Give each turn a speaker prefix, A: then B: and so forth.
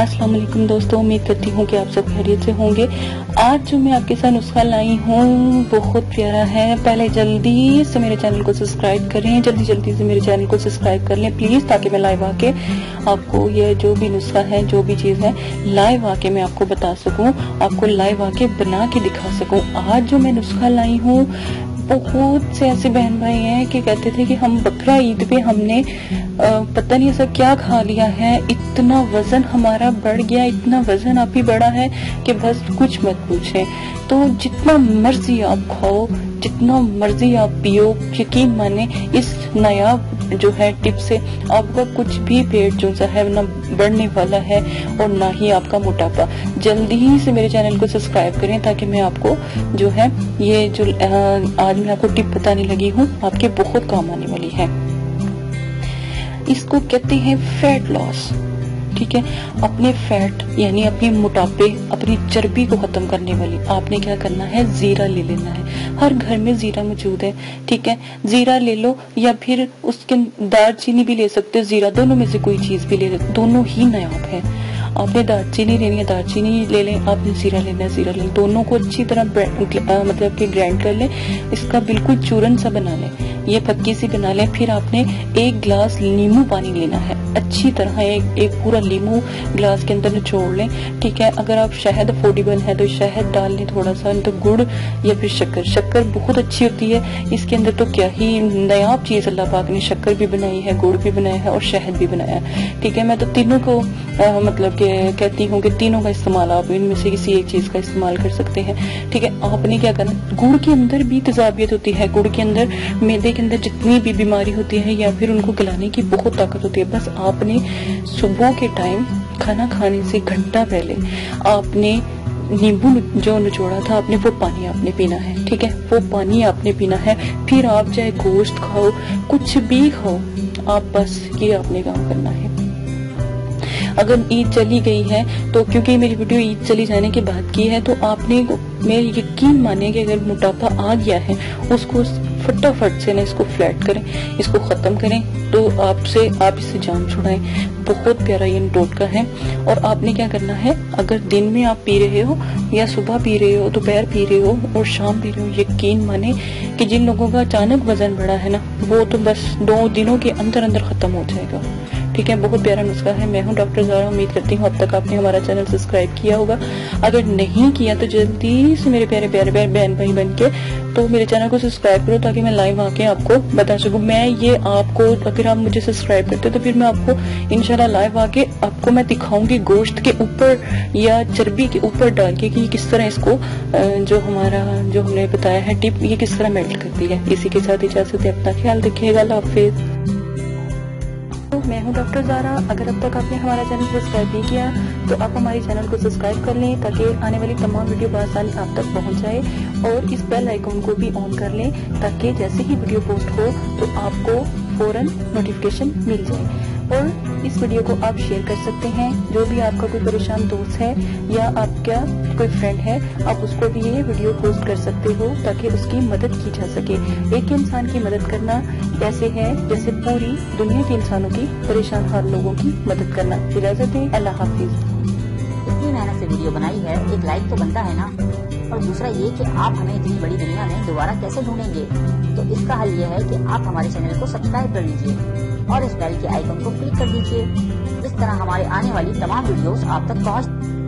A: अस्सलाम वालेकुम दोस्तों, उम्मीद करती हूँ कि आप सब खैरियत से होंगे। आज जो मैं आपके साथ नुस्खा लाई हूँ, बहुत प्यारा है। पहले जल्दी से मेरे चैनल को सब्सक्राइब करें, जल्दी जल्दी से मेरे चैनल को सब्सक्राइब कर लें प्लीज़, ताकि मैं लाइव आके आपको ये जो भी नुस्खा है, जो भी चीज़ है, लाइव आके मैं आपको बता सकूँ, आपको लाइव आके बना के दिखा सकूँ। आज जो मैं नुस्खा लाई हूँ बहुत से ऐसे बहन भाई हैं कि कहते थे कि हम बकरा ईद पे हमने पता नहीं ऐसा क्या खा लिया है, इतना वज़न हमारा बढ़ गया, इतना वज़न आप ही बढ़ा है कि बस कुछ मत पूछें। तो जितना मर्ज़ी आप खाओ जितना मर्ज़ी आप पियो यकीन माने इस नया जो है टिप से आपका कुछ भी पेट जो सा है ना बढ़ने वाला है और ना ही आपका मोटापा। जल्दी ही से मेरे चैनल को सब्सक्राइब करें ताकि मैं आपको जो है ये जो आज मैं आपको टिप बताने लगी हूँ, आपके बहुत काम आने वाली है। इसको कहते हैं फैट लॉस ठीक है? अपने फैट यानी अपने मोटापे, अपनी चर्बी को खत्म करने वाली। आपने क्या करना है? जीरा ले लेना है। हर घर में जीरा मौजूद है, ठीक है? जीरा ले लो, या फिर उसके दालचीनी भी ले सकते हो। जीरा दोनों में से कोई चीज़ भी ले दोनों ही नायाब है। आपने दालचीनी लेनी है, दालचीनी ले लें आपने जीरा लेना है, जीरा लें। दोनों को अच्छी तरह मतलब कि ग्राइंड कर लें, इसका बिल्कुल चूरन सा बना लें। ये पक्की सी बना लें। फिर आपने एक ग्लास नींबू पानी लेना है। अच्छी तरह एक एक पूरा नींबू ग्लास के अंदर निचोड़ लें। ठीक है? अगर आप शहद अफोर्डेबल है तो शहद डाल लें थोड़ा सा तो गुड़ या फिर शक्कर। शक्कर बहुत अच्छी होती है। इसके अंदर तो क्या ही नयाब चीज़ अल्लाह पाक ने शक्कर भी बनाई है गुड़ भी बनाया है और शहद भी बनाया है। ठीक है? मैं तो तीनों को आ, मतलब के कहती हूँ कि तीनों का इस्तेमाल आप इनमें से किसी एक चीज़ का इस्तेमाल कर सकते हैं। ठीक है? आपने क्या करना? गुड़ के अंदर भी तजाबियत होती है। गुड़ के अंदर मैदे के अंदर जितनी भी बीमारी होती है या फिर उनको गिलाने की बहुत ताकत होती है, बस आपने सुबह के टाइम खाना खाने से घंटा पहले आपने नींबू जो निचोड़ा था, आपने वो पानी आपने पीना है, ठीक है? वो पानी आपने पीना है, फिर आप चाहे गोश्त खाओ, कुछ भी खाओ, आप बस ये आपने काम करना है। अगर ईद चली गई है तो क्योंकि मेरी वीडियो ईद चली जाने के बाद की है तो आपने मेरे यकीन माने कि अगर मोटापा आ गया है, उसको फटाफट से ना इसको फ्लैट करें, इसको खत्म करें तो आपसे, आप इससे जान छुड़ाएँ। बहुत प्यारा ये टोटका है। और आपने क्या करना है? अगर दिन में आप पी रहे हो या सुबह पी रहे हो, दोपहर पी रहे हो और शाम पी रहे हो, यकीन माने कि जिन लोगों का अचानक वज़न बढ़ा है ना, वो तो बस दो दिनों के अंदर अंदर खत्म हो जाएगा। ठीक है, बहुत प्यारा नुस्खा है। मैं हूँ डॉक्टर जारा उम्मीद करती हूँ अब तक आपने हमारा चैनल सब्सक्राइब किया होगा। अगर नहीं किया तो जल्दी से मेरे प्यारे प्यारे प्यारे बहन भाई बन के तो मेरे चैनल को सब्सक्राइब करो ताकि मैं लाइव आके आपको बता सकूँ। मैं ये आपको, अगर आप मुझे सब्सक्राइब करते तो फिर मैं आपको इनशाला लाइव आके आपको मैं दिखाऊँगी गोश्त के ऊपर या चर्बी के ऊपर डाल के कि किस तरह इसको जो हमारा, जो हमने बताया है, टिप, ये किस तरह मेल्ट करती है। इसी के साथ इजाज़त है। अपना ख्याल रखिएगा। हाफिज। मैं हूँ डॉक्टर जारा। अगर अब तक आपने हमारा चैनल सब्सक्राइब नहीं किया तो आप हमारे चैनल को सब्सक्राइब कर लें ताकि आने वाली तमाम वीडियो बसानी आप तक पहुँच जाए और इस बेल आइकॉन को भी ऑन कर लें ताकि जैसे ही वीडियो पोस्ट हो तो आपको फ़ौरन नोटिफिकेशन मिल जाए। और इस वीडियो को आप शेयर कर सकते हैं। जो भी आपका कोई परेशान दोस्त है या आपका कोई फ्रेंड है, आप उसको भी ये वीडियो पोस्ट कर सकते हो ताकि उसकी मदद की जा सके। एक इंसान की मदद करना ऐसे है जैसे पूरी दुनिया के इंसानों की परेशान हाल लोगों की मदद करना। इजाज़त है अल्लाह हाफिज।
B: इतनी मेहनत से वीडियो बनाई है, एक लाइक तो बनता है ना। और दूसरा ये कि आप हमें इतनी बड़ी दुनिया में दोबारा कैसे ढूंढेंगे? तो इसका हल ये है कि आप हमारे चैनल को सब्सक्राइब कर लीजिए। और इस बेल के आइकन को क्लिक कर दीजिए। इस तरह हमारे आने वाली तमाम वीडियोस आप तक पहुँच